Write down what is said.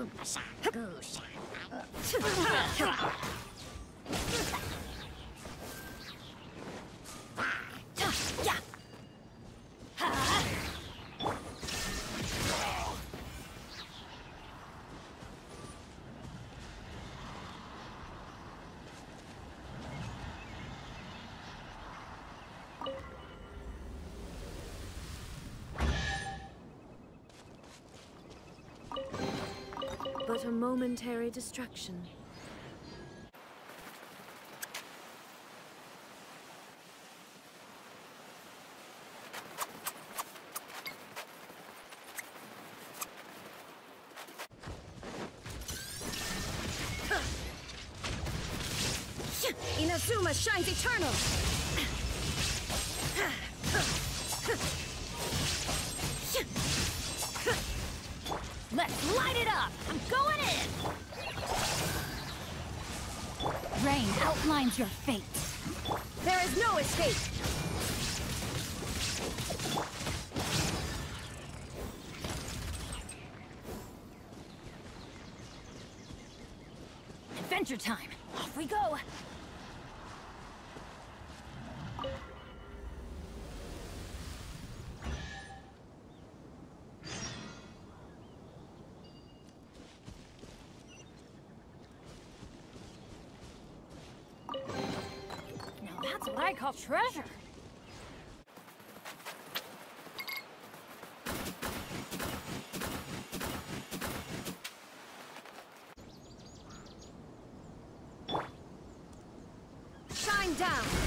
Goose. Goose. But a momentary distraction. Inazuma shines eternal! Let's light it up! Outlines your fate. There is no escape! Adventure time! Off we go! What I call treasure! Shine down!